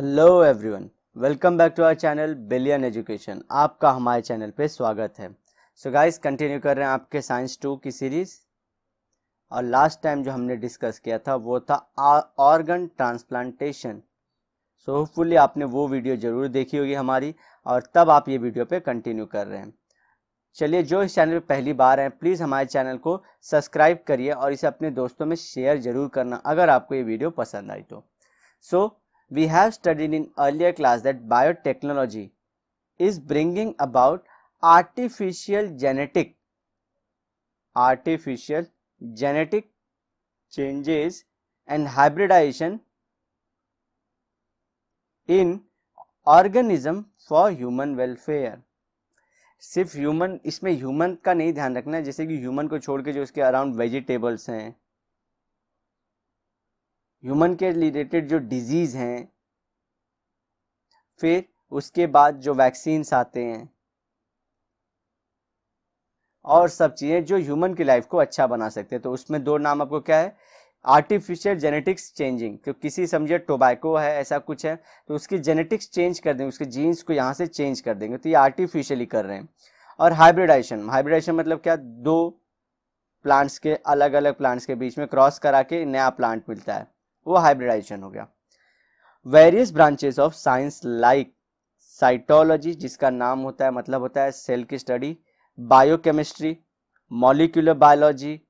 Hello everyone welcome back to our channel billion education आपका हमारे channel पे स्वागत है। सो गाइस कंटिन्यू कर रहे हैं आपके साइंस टू की सीरीज़ और लास्ट टाइम जो हमने डिस्कस किया था वो था ऑर्गन ट्रांसप्लांटेशन सो होपफुली आपने वो वीडियो ज़रूर देखी होगी हमारी और तब आप ये वीडियो पे कंटिन्यू कर रहे हैं। चलिए जो इस चैनल पे पहली बार हैं प्लीज़ हमारे चैनल को सब्सक्राइब करिए और इसे अपने दोस्तों में शेयर ज़रूर करना अगर आपको ये वीडियो पसंद आई तो। So so, we have studied in earlier class that biotechnology is bringing about artificial genetic artificial genetic changes and hybridization in organism for human welfare सिर्फ़ ह्यूमन इसमें ह्यूमन का नहीं ध्यान रखना है जैसे कि ह्यूमन को छोड़ के जो उसके अराउंड वेजिटेबल्स हैं ह्यूमन के रिलेटेड जो डिज़ीज़ हैं, फिर उसके बाद जो वैक्सीन्स आते हैं, और सब चीज़ें जो ह्यूमन की लाइफ को अच्छा बना सकते हैं। तो उसमें दो नाम आपको क्या है? आर्टिफिशियल जेनेटिक्स चेंजिंग तो किसी समझिए टोबैको है, ऐसा कुछ है तो उसकी जेनेटिक्स चेंज कर देंगे, उसके जीन्स को यहाँ से चेंज कर देंगे तो ये आर्टिफिशियली कर रहे हैं। और हाइब्रिडाइजेशन हाइब्रिडाइजेशन मतलब क्या? दो प्लांट्स के अलग अलग प्लांट्स के बीच में क्रॉस करा के नया प्लांट मिलता है। वो हाइब्रिडाइजेशन हो गया। Various branches of science like cytology जिसका नाम होता है मतलब होता है सेल की study biochemistry molecular biology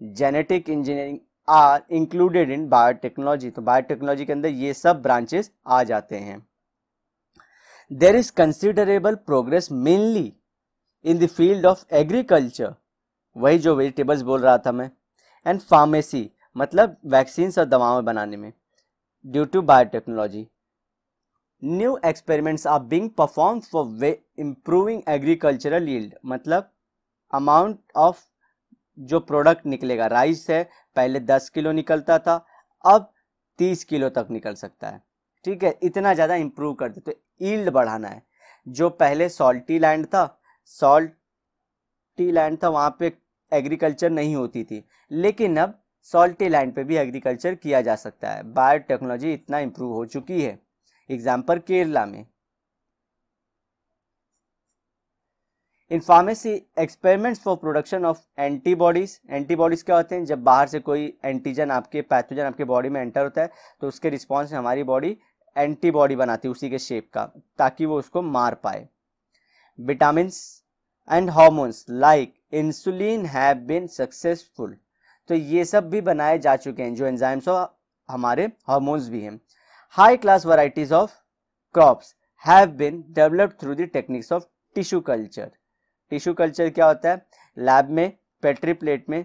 genetic engineering are included in biotechnology तो बायोटेक्नोलॉजी के अंदर ये सब ब्रांचेस आ जाते हैं। There is considerable progress mainly in the field of agriculture वही जो वेजिटेबल्स बोल रहा था मैं। एंड फार्मेसी मतलब वैक्सीन और दवाओं बनाने में due to biotechnology new experiments are being perform for way improving agricultural yield मतलब अमाउंट ऑफ़ जो प्रोडक्ट निकलेगा राइस है, पहले 10 किलो निकलता था, अब 30 किलो तक निकल सकता है। ठीक है, इतना ज़्यादा इम्प्रूव करते तो ईल्ड बढ़ाना है। जो पहले सॉल्टी लैंड था सॉल्टी लैंड था, वहाँ पे एग्रीकल्चर नहीं होती थी। लेकिन अब सॉल्टी लैंड पे भी एग्रीकल्चर किया जा सकता है। बायोटेक्नोलॉजी इतना इम्प्रूव हो चुकी है। एग्ज़ाम्पल केरला में। In pharmacy experiments for production of antibodies antibodies क्या होते हैं? जब बाहर से कोई एंटीजन आपके पैथोजन आपके बॉडी में एंटर होता है तो उसके रिस्पॉन्स में हमारी बॉडी एंटीबॉडी बनाती है उसी के शेप का, ताकि वो उसको मार पाए। Vitamin and hormones like insulin have been successful तो ये सब भी बनाए जा चुके हैं, जो एंजाइम्स और हमारे हार्मोन्स भी हैं। High class varieties of crops have been developed through the techniques of tissue culture tissue culture क्या होता है? लैब में पेट्री प्लेट में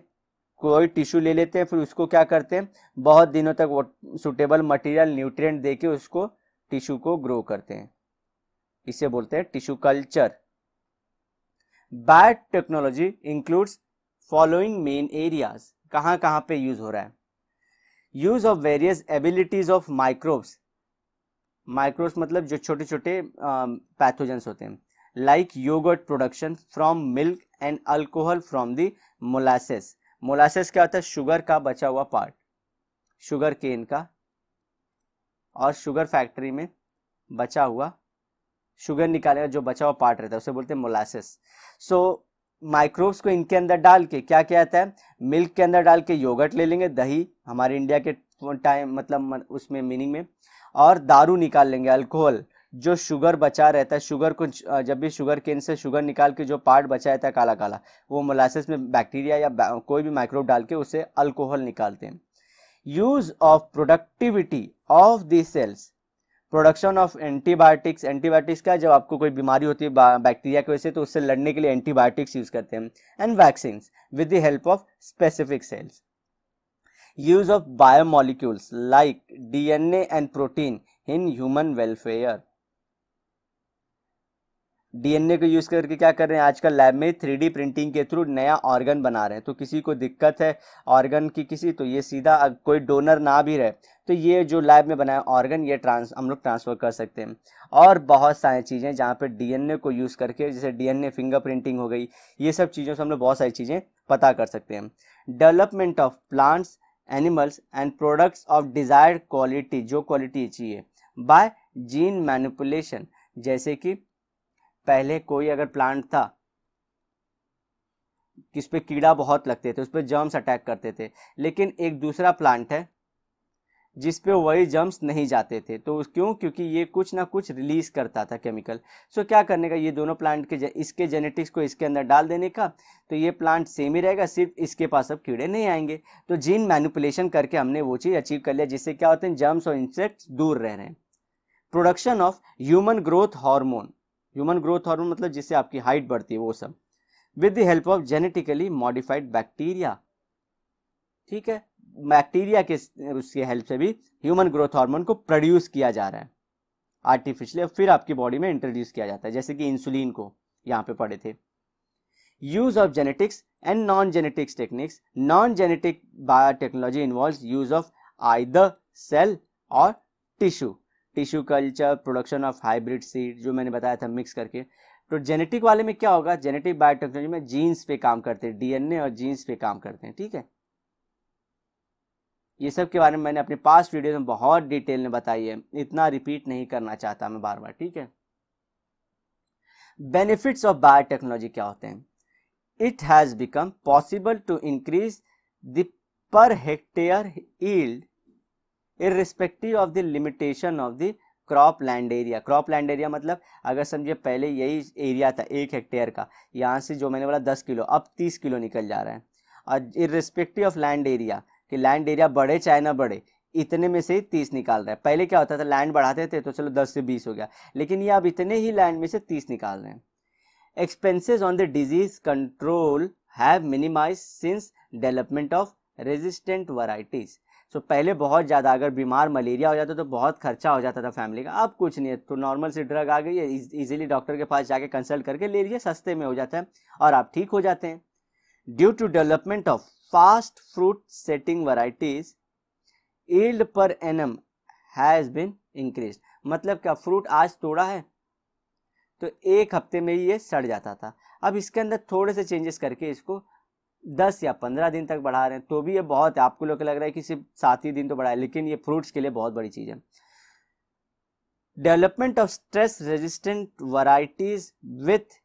कोई टिश्यू ले लेते हैं, फिर उसको क्या करते हैं? बहुत दिनों तक वो सुटेबल मटेरियल न्यूट्रिएंट देके उसको टिश्यू को ग्रो करते हैं। इसे बोलते हैं tissue culture bad technology includes following main areas कहाँ कहाँ पे यूज़ हो रहा है? Use of various abilities of microbes microbes मतलब जो छोटे छोटे पैथोजेंस होते हैं। Like yogurt production from milk and alcohol from the molasses molasses क्या होता है? शुगर का बचा हुआ पार्ट शुगर केन का। और शुगर फैक्ट्री में बचा हुआ शुगर निकालने का जो बचा हुआ पार्ट रहता है, उसे बोलते हैं मोलासेस सो माइक्रोब्स को इनके अंदर डाल के क्या क्या आता है? मिल्क के अंदर डाल के योगर्ट ले लेंगे, दही हमारे इंडिया के टाइम मतलब उसमें मीनिंग में, और दारू निकाल लेंगे, अल्कोहल, जो शुगर बचा रहता है, शुगर को जब भी शुगर केन से शुगर निकाल के जो पार्ट बचा रहता है काला काला वो मोलासिस में बैक्टीरिया या कोई भी माइक्रोब डाल के उसे अल्कोहल निकालते हैं। Use of productivity of the cells production of antibiotics antibiotics का जब आपको कोई बीमारी होती है बैक्टीरिया की वजह से तो उससे लड़ने के लिए एंटीबायोटिक्स यूज़ करते हैं। And vaccine with the help of specific cells use of biomolecules like DNA and protein in human welfare DNA को यूज़ करके क्या कर रहे हैं? आजकल लैब में थ्री प्रिंटिंग के थ्रू नया ऑर्गन बना रहे हैं। तो किसी को दिक्कत है ऑर्गन की किसी तो ये सीधा कोई डोनर ना भी रहे। तो ये जो लैब में बनाया ऑर्गन ये ट्रांस हम लोग ट्रांसफ़र कर सकते हैं। और बहुत सारी चीज़ें जहाँ पे डीएनए को यूज़ करके, जैसे डीएनए फिंगर प्रिंटिंग हो गई, ये सब चीज़ों से हम लोग बहुत सारी चीज़ें पता कर सकते हैं। Development of plants animals and products of desired quality जो क्वालिटी चाहिए बाय जीन मैनिपुलेशन जैसे कि पहले कोई अगर प्लांट था, किस पे कीड़ा बहुत लगते थे, उस पर जर्म्स अटैक करते थे, लेकिन एक दूसरा प्लांट है, जिस पे वही जम्स नहीं जाते थे तो क्यों? क्योंकि ये कुछ ना कुछ रिलीज़ करता था केमिकल सो क्या करने का? ये दोनों प्लांट के इसके जेनेटिक्स को इसके अंदर डाल देने का तो ये प्लांट सेम ही रहेगा, सिर्फ़ इसके पास अब कीड़े नहीं आएँगे. तो जीन मैनिपुलेशन करके हमने वो चीज़ अचीव कर लिया, जिससे क्या होते हैं जर्म्स और इंसेक्ट्स दूर रह रहे हैं. Production of human growth hormone human growth hormone मतलब जिससे आपकी हाइट बढ़ती है, वो सब। With the help of genetically modified bacteria. ठीक है? बैक्टीरिया के उसके हेल्प से भी ह्यूमन ग्रोथ हार्मोन को प्रोड्यूस किया जा रहा है। आर्टिफिशियली फिर आपकी बॉडी में इंट्रोड्यूस किया जाता है, जैसे कि इंसुलिन को यहाँ पे पढ़े थे। Use of genetics and non genetics techniques. Non genetic biotechnology involve use of either, cell और tissue. Tissue culture, production of hybrid seed, जो मैंने बताया था मिक्स करके। तो जेनेटिक वाले में क्या होगा? जेनेटिक बायोटेक्नोलॉजी में जीन्स पे काम करते हैं, डीएनए और जीन्स पे काम करते हैं, ठीक है? ये सब के बारे में मैंने अपने पास्ट वीडियो में बहुत डिटेल में बताई है। इतना रिपीट नहीं करना चाहता मैं बार बार ठीक है? बेनिफिट्स ऑफ़ बायोटेक्नोलॉजी क्या होते हैं? It has become possible to increase the per hectare yield irrespective of the limitation of the crop land area crop land area मतलब अगर समझिए पहले यही एरिया था, एक हेक्टेयर का, यहाँ से जो मैंने बोला दस किलो, अब तीस किलो निकल जा रहा है। और इरिस्पेक्टिव ऑफ़ लैंड एरिया कि लैंड एरिया बढ़े चाहे ना बढ़े इतने में से ही तीस निकाल रहा है। पहले क्या होता था लैंड बढ़ाते थे तो चलो दस से बीस हो गया, लेकिन ये अब इतने ही लैंड में से तीस निकाल रहे हैं। Expenses on the disease control have minimize since development of resistant varieties so पहले बहुत ज़्यादा अगर बीमार मलेरिया हो जाता तो बहुत खर्चा हो जाता था फैमिली का। अब कुछ नहीं है तो नॉर्मल सी ड्रग आ गई है इजीली डॉक्टर के पास जाके कंसल्ट करके ले लीजिए, सस्ते में हो जाता है और आप ठीक हो जाते हैं। Due to development of fast fruit setting varieties, yield per annum has been increase मतलब क्या फ्रूट आज तोड़ा है? तो एक हफ़्ते में ये सड़ जाता था। अब इसके अंदर थोड़े से चेंजेस करके इसको दस या पंद्रह दिन तक बढ़ा रहे हैं तो भी ये बहुत है। आपको लोग लग रहा है कि सिर्फ़ सात ही दिन तो बढ़ा है, लेकिन ये फ्रूट्स के लिए बहुत बड़ी चीज़ है। Development of stress resistant varieties with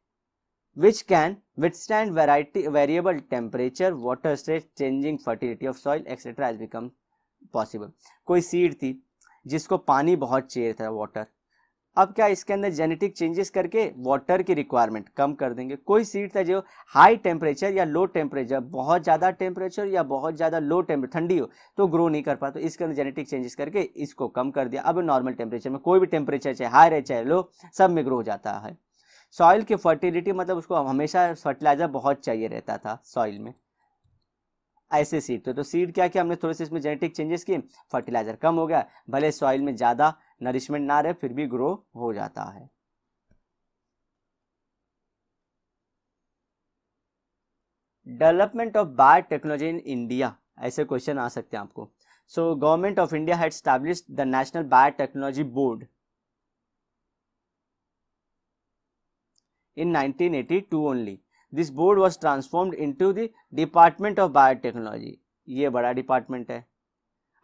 which can withstand variety, variable temperature, water stress, changing fertility of soil etc has become possible कोई सीड थी जिसको पानी बहुत चाहिए था वाटर अब क्या इसके अंदर जेनेटिक चेंजेस करके वाटर की रिक्वायरमेंट कम कर देंगे? कोई सीड था जो हाई टेम्परेचर या लो टेम्परेचर बहुत ज़्यादा टेम्परेचर या बहुत ज़्यादा लो टेम्परेचर ठंडी हो तो ग्रो नहीं कर पाता। तो इसके अंदर जेनेटिक चेंजेस करके इसको कम कर दिया। अब नॉर्मल टेम्परेचर में कोई भी टेम्परेचर चाहे हाई रहे, चाहे लो सब में ग्रो हो जाता है। सॉइल की फर्टिलिटी मतलब उसको हमेशा फर्टिलाइज़र बहुत चाहिए रहता था सॉइल में। ऐसे सीड तो, तो सीड क्या किया हमने थोड़े से इसमें जेनेटिक चेंजेस किए फर्टिलाइज़र कम हो गया भले सॉइल में ज़्यादा नरिशमेंट ना रहे फिर भी ग्रो हो जाता है। Development of biotechnology in India ऐसे क्वेश्चन आ सकते हैं आपको। So government of India had establish the national biotechnology board in 1982 only. This board was transformed into the department of biotechnology ये बड़ा डिपार्टमेंट है।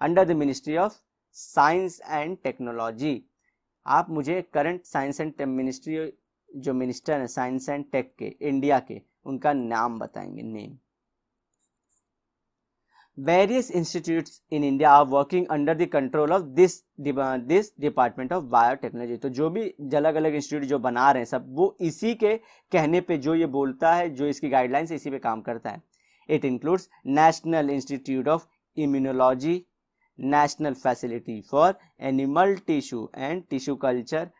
Under the ministry of science and technology आप मुझे करंट साइंस एंड मिनिस्ट्री जो minister हैं science and tech के India के, उनका नाम बताएँगे name various institutes in India are working under the control of this this department of biotechnology. तो जो भी अलग अलग इंस्टीट्यूट जो बना रहे हैं, सब वो इसी के कहने पे जो ये बोलता है, जो इसकी गाइडलाइंस इसी पे काम करता है। It includes national institute of immunology national facility for animal tissue and tissue culture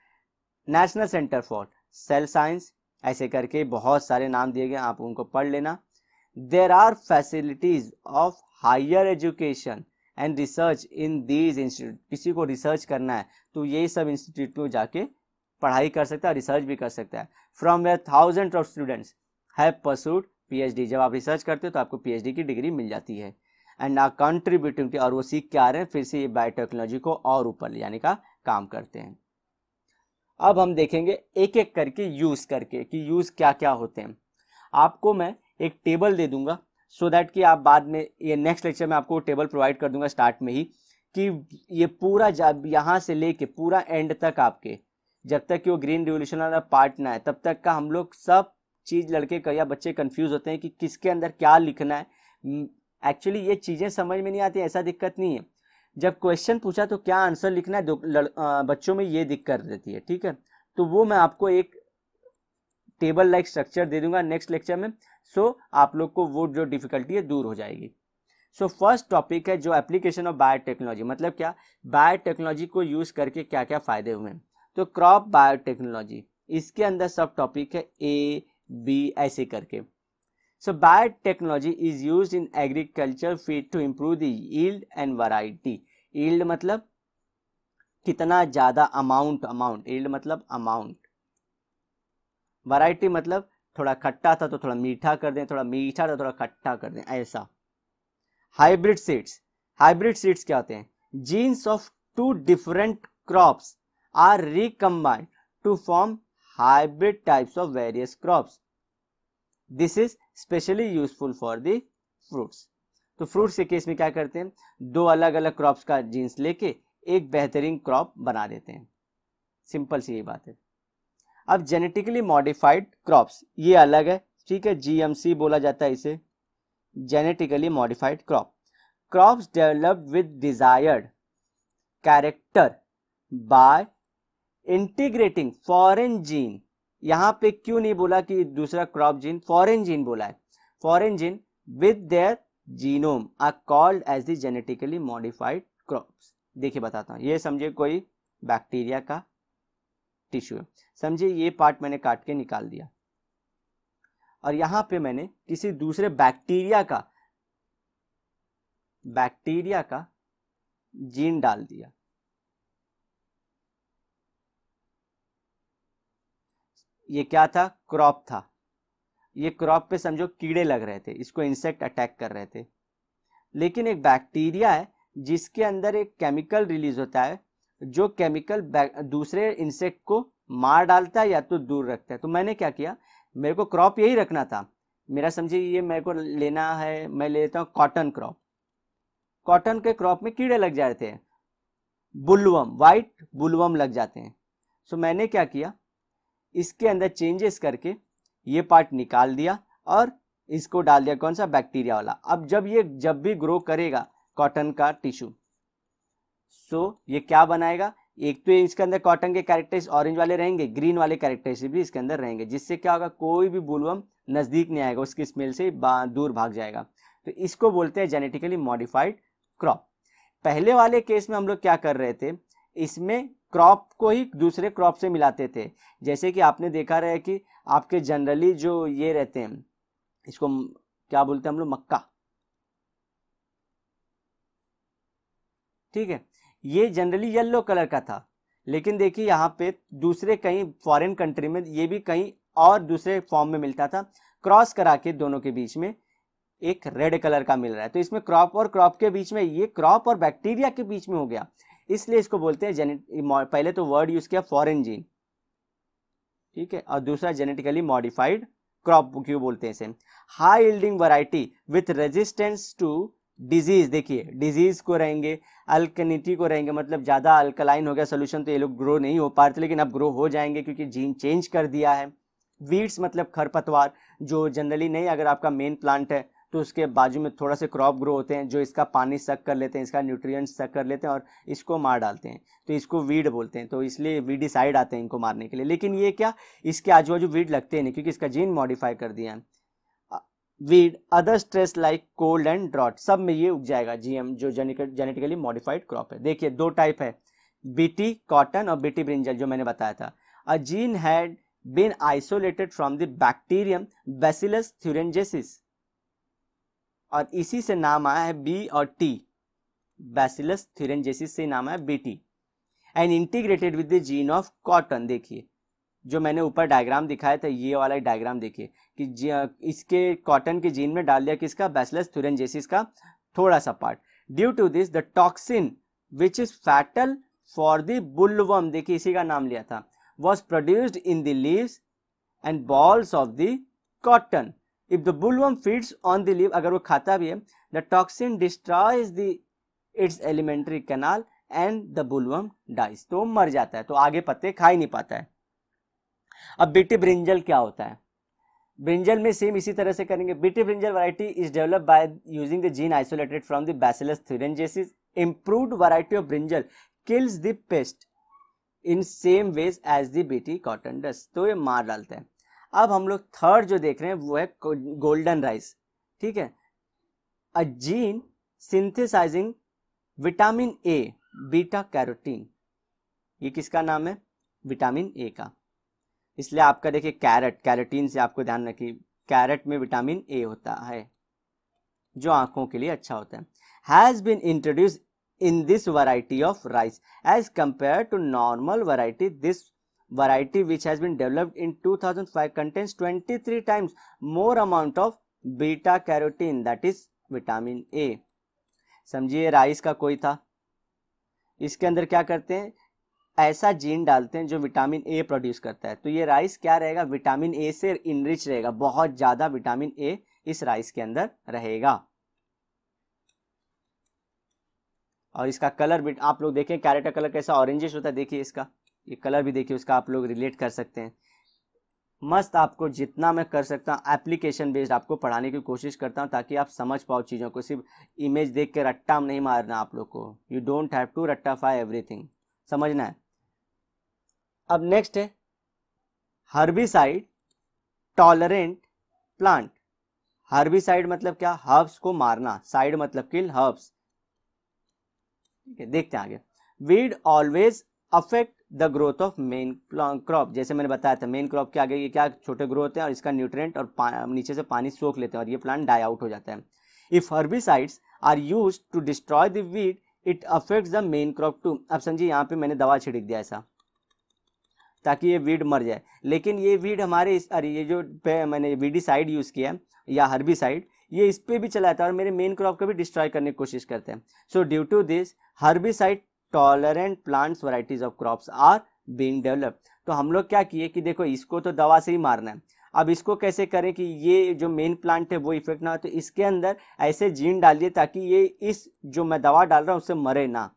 national centre for cell science ऐसे करके बहुत सारे नाम दिए गए आप उनको पढ़ लेना। There are facilities of higher education and research in these institute किसी को रिसर्च करना है तो यही सब इंस्टीट्यूट में जाके पढ़ाई कर सकता है रिसर्च भी कर सकता है। From where thousand of students have pursued PhD जब आप रिसर्च करते हो तो आपको पीएचडी की डिग्री मिल जाती है। एंड आर कंट्रीब्यूटिंग और वो सीख के आ रहे हैं, फिर से ये बायोटेक्नोलॉजी को और ऊपर ले जाने का काम करते हैं। अब हम देखेंगे एक एक करके यूज़ करके कि यूज़ क्या क्या होते हैं। आपको मैं एक टेबल दे दूँगा सो so दैट कि आप बाद में, ये नेक्स्ट लेक्चर में आपको टेबल प्रोवाइड कर दूँगा स्टार्ट में ही, कि ये पूरा जब यहाँ से लेके पूरा एंड तक आपके, जब तक कि वो ग्रीन रिवोल्यूशन वाला पार्ट ना है तब तक का हम लोग सब चीज़, लड़के का या बच्चे कंफ्यूज होते हैं कि किसके अंदर क्या लिखना है। एक्चुअली ये चीज़ें समझ में नहीं आती, ऐसा दिक्कत नहीं है। जब क्वेश्चन पूछा तो क्या आंसर लिखना है बच्चों में ये दिक्कत रहती है, ठीक है? तो वो मैं आपको एक टेबल लाइक स्ट्रक्चर दे दूँगा नेक्स्ट लेक्चर में। सो so, आप लोग को वो जो डिफिकल्टी है दूर हो जाएगी। सो फ़र्स्ट टॉपिक है जो एप्लीकेशन ऑफ़ बायोटेक्नोलॉजी मतलब क्या? बायोटेक्नोलॉजी को यूज़ करके क्या क्या फ़ायदे हुए तो क्रॉप बायोटेक्नोलॉजी इसके अंदर सब टॉपिक है ए बी ऐसे करके। So biotechnology is use in agriculture feed to improve the and variety yield मतलब कितना ज़्यादा अमाउंट अमाउंट यील्ड मतलब अमाउंट वराइटी मतलब थोड़ा खट्टा था तो थोड़ा मीठा कर दें, थोड़ा मीठा था थोड़ा खट्टा कर दें, ऐसा। हाइब्रिड सीड्स हाइब्रिड सीड्स क्या होते हैं? Genes of two different crops are recombined to form hybrid types of various crops. This is specially useful for the fruits. तो फ्रूट्स के केस में क्या करते हैं? दो अलग अलग क्रॉप्स का जीन्स लेके एक बेहतरीन क्रॉप बना देते हैं। सिंपल सी ये बात है। अब जेनेटिकली मॉडिफाइड क्रॉप्स ये अलग है, ठीक है जीएमसी बोला जाता है इसे genetically modified crop crops developed with desired character by integrating foreign gene यहाँ पे क्यों नहीं बोला कि दूसरा क्रॉप जीन फॉरेन जीन बोला है? Foreign gene with their genome are called as the genetically modified crops देखिए बताता हूँ, ये समझिए कोई बैक्टीरिया का टिश्यू है। समझिए ये पार्ट मैंने काट के निकाल दिया। और यहाँ पे मैंने किसी दूसरे बैक्टीरिया का बैक्टीरिया का जीन डाल दिया। ये क्या था? क्रॉप था। ये क्रॉप पे समझो कीड़े लग रहे थे, इसको इंसेक्ट अटैक कर रहे थे। लेकिन एक बैक्टीरिया है जिसके अंदर एक केमिकल रिलीज़ होता है जो केमिकल दूसरे इंसेक्ट को मार डालता है या तो दूर रखता है। तो मैंने क्या किया? मेरे को क्रॉप यही रखना था। मेरा समझिए ये मेरे को लेना है, मैं लेता हूँ कॉटन क्रॉप कॉटन के क्रॉप में कीड़े लग जाते हैं। बुलवम वाइट बुलवम लग जाते हैं। सो मैंने क्या किया? इसके अंदर चेंजेस करके ये पार्ट निकाल दिया और इसको डाल दिया कौन सा? बैक्टीरिया वाला। अब जब ये जब भी ग्रो करेगा कॉटन का टिश्यू सो ये क्या बनाएगा? एक तो इसके अंदर कॉटन के कैरेक्टर्स ऑरेंज वाले रहेंगे ग्रीन वाले कैरेक्टर्स भी इसके अंदर रहेंगे, जिससे क्या होगा? कोई भी बुलवम नज़दीक नहीं आएगा, उसकी स्मेल से दूर भाग जाएगा। तो इसको बोलते हैं जेनेटिकली मॉडिफाइड क्रॉप पहले वाले केस में हम लोग क्या कर रहे थे? इसमें क्रॉप को ही दूसरे क्रॉप से मिलाते थे। जैसे कि आपने देखा रहा है कि आपके जनरली जो ये रहते हैं, इसको क्या बोलते हैं हम लोग? मक्का। ठीक है? ये जनरली येलो कलर का था। लेकिन देखिए यहाँ पे दूसरे कहीं फॉरेन कंट्री में ये भी कहीं और दूसरे फॉर्म में मिलता था। क्रॉस करा के दोनों के बीच में एक रेड कलर का मिल रहा है। तो इसमें क्रॉप और क्रॉप के बीच में ये क्रॉप और बैक्टीरिया के बीच में हो गया। इसलिए इसको बोलते हैं पहले तो वर्ड यूज़ किया फॉरेन जीन ठीक है? और दूसरा जेनेटिकली मॉडिफाइड क्रॉप क्यों बोलते हैं इसे? High yielding variety with resistance to disease देखिए डिज़ीज़ को रहेंगे अल्कनिटी को रहेंगे मतलब ज़्यादा अल्कलाइन हो गया सोल्यूशन तो ये लोग ग्रो नहीं हो पा रहे थे, लेकिन अब ग्रो हो जाएँगे क्योंकि जीन चेंज कर दिया है। वीड्स मतलब खरपतवार, जो जनरली नहीं, अगर आपका मेन प्लांट है तो उसके बाजू में थोड़ा से क्रॉप ग्रो होते हैं, जो इसका पानी सक कर लेते हैं, इसका न्यूट्रिएंट्स सक कर लेते हैं और इसको मार डालते हैं। तो इसको वीड बोलते हैं तो इसलिए वीडिसाइड आते हैं इनको मारने के लिए। लेकिन ये क्या, इसके आजू बाजू वीड लगते हैं नहीं, क्योंकि इसका जीन मॉडिफाई कर दिया है। Weed other stress like cold and drought सब में ये उग जाएगा जीएम जो जेनेटिकली मॉडिफाइड क्रॉप है। देखिए, दो टाइप है बीटी कॉटन और बीटी ब्रिंजल जो मैंने बताया था। A gene had been isolated from the bacterium Bacillus thuringiensis और इसी से नाम आया है बी और टी बेसिलस थ्यूरेंजेसिस से नाम आया BT and integrated with the gene of cotton देखिए। जो मैंने ऊपर डायग्राम दिखाया था, ये वाला डायग्राम देखिए कि इसके कॉटन के जीन में डाल दिया किसका? बैसलस थुरेंजेसिस का थोड़ा सा part due to this the toxin which is fatal for the bollworm देखिए इसी का नाम लिया था was produced in the leaves and bolls of the cotton if the bollworm feeds on the leaf अगर वो खाता भी है the toxin destroys the its alimentary canal and the bollworm dies तो मर जाता है तो आगे पत्ते खा ही नहीं पाता है। अब बीटी ब्रिंजल क्या होता है? ब्रिंजल में सेम इसी तरह से करेंगे। BT brinjal variety is develop by using the gene isolated from the Bacillus thuringiensis improved variety of brinjal kills the pest in same way as the BT cotton does तो ये मार डालते हैं। अब हम लोग थर्ड जो देख रहे हैं, वो है गोल्डन राइस ठीक है? A gene synthesizing vitamin A beta carotene ये किसका नाम है? विटामिन ए का। इसलिए आपका देखिए कैरेट कैरेटीन से आपको ध्यान रखिए कैरेट में विटामिन ए होता है, जो आँखों के लिए अच्छा होता है। Has been introduce in this variety of rice as compare to normal variety this variety which has been developed in 2005 thousand five contains twenty three times more amount of beta carotene that is vitamin A समझिए rice का कोई था। इसके अंदर क्या करते हैं? ऐसा जीन डालते हैं जो विटामिन ए प्रोड्यूस करता है। तो ये राइस क्या रहेगा? विटामिन ए से इनरिच रहेगा। बहुत ज़्यादा विटामिन ए इस राइस के अंदर रहेगा। और इसका कलर भी, आप लोग देखें कैरेट का कलर कैसा ऑरेंजिश होता है, देखिए इसका। ये कलर भी देखिए, उसका आप लोग रिलेट कर सकते हैं। मस्त आपको जितना मैं कर सकता हूँ एप्लीकेशन बेस्ड आपको पढ़ाने की कोशिश करता हूँ, ताकि आप समझ पाओ चीज़ों को। सिर्फ़ इमेज देख के रट्टा नहीं मारना आप लोग को। यू डोंट हैव टू रट्टाफाई एवरीथिंग समझना है? अब नेक्स्ट है हर्बिसाइड टॉलरेंट प्लांट हर्बिसाइड मतलब क्या? हर्ब्स को मारना। साइड मतलब किल हर्ब्स ठीक है, देखते हैं आगे। Weed always affect the growth of main crop जैसे मैंने बताया था मेन क्रॉप के आगे ये क्या छोटे ग्रो होते हैं और इसका न्यूट्रेंट और नीचे से पानी सोख लेते हैं और ये प्लांट डाई आउट हो जाता है। If herbicides are use to destroy the weed it affect the main crop too अब समझिए, यहाँ पे मैंने दवा छिड़क दिया ऐसा। ताकि ये वीड मर जाए। लेकिन ये वीड हमारे इस, अरे, ये जो मैंने वीडी साइड यूज़ किया या हरबी हर्बिसाइड ये इस पर भी चलाता है और मेरे मेन क्रॉप को भी डिस्ट्रॉय करने की कोशिश करते हैं। So due to this herbi herbicide tolerant plants varieties of crops are being develop तो हम लोग क्या किए कि देखो, इसको तो दवा से ही मारना है। अब इसको कैसे करें कि ये जो मेन प्लांट है, वो इफ़ेक्ट ना हो तो इसके अंदर ऐसे जीन डालिए ताकि ये इस जो मैं दवा डाल रहा हूँ, उससे मरे ना।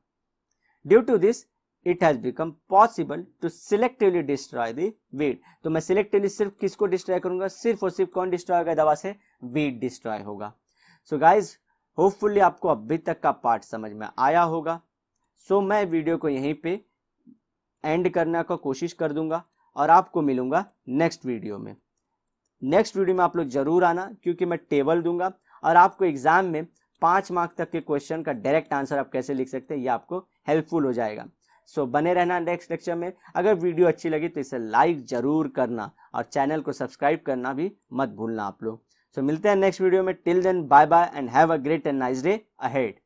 Due to this it has become possible to selectively destroy the weed तो मैं सिलेक्टिवली सिर्फ़ किसको डिस्ट्रॉय करूँगा? सिर्फ़ और सिर्फ़ कौन डिस्ट्रॉय होगा? दवा से वीड डिस्ट्रॉय होगा। सो गाइज़ होपफुली आपको अभी तक का पार्ट समझ में आया होगा। सो so, मैं वीडियो को यहीं पे एंड करने का कोशिश कर दूँगा और आपको मिलूँगा नेक्स्ट वीडियो में। नेक्स्ट वीडियो में आप लोग ज़रूर आना क्योंकि मैं टेबल दूँगा और आपको एग्ज़ाम में पाँच मार्क तक के क्वेश्चन का डायरेक्ट आंसर आप कैसे लिख सकते हैं ये आपको हेल्पफुल हो जाएगा। सो so, बने रहना नेक्स्ट लेक्चर में। अगर वीडियो अच्छी लगी तो इसे लाइक ज़रूर करना और चैनल को सब्सक्राइब करना भी मत भूलना आप लोग। सो so, मिलते हैं नेक्स्ट वीडियो में। Till then bye bye and have a great and nice day ahead